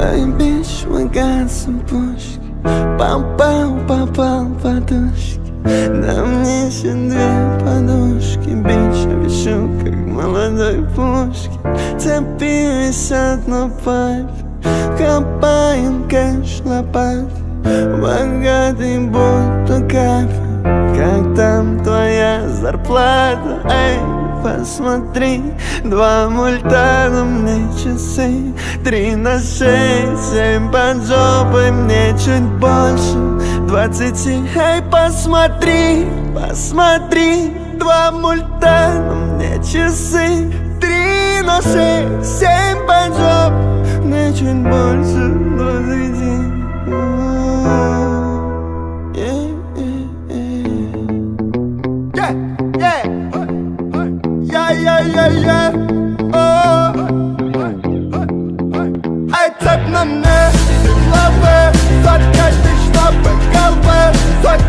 Ej, bicho, łagasem puszki Pał, pał, pał, pał, paduszki Na mnie się dwie paduszki Bić na wisiułkach молодой пушки Цепились одно папе Копаем кэш лопат Богатый будто капа Как там твоя зарплата? Эй, посмотри Два мульта на мне часы Три на шесть, семь под жопой Мне чуть больше двадцати Эй, посмотри, посмотри Два мульта на мне часы Три на шесть, семь под жопой Мне чуть больше yeah, yeah, yeah. Oh, I take my name catch me, stop it, go away.